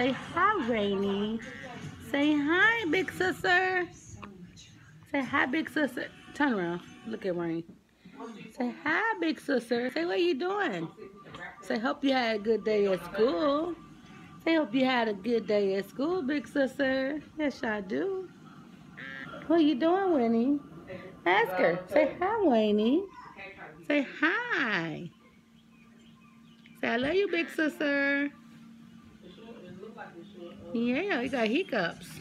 Say hi, Rainy. Say hi, big sister. Say hi, big sister. Turn around. Look at Rainy. Say hi, big sister. Say, what you doing? Say, hope you had a good day at school. Say, hope you had a good day at school, big sister. Yes, I do. What you doing, Winnie? Ask her. Say hi, Winnie. Say hi. Say, I love you, big sister. Yeah, he got hiccups.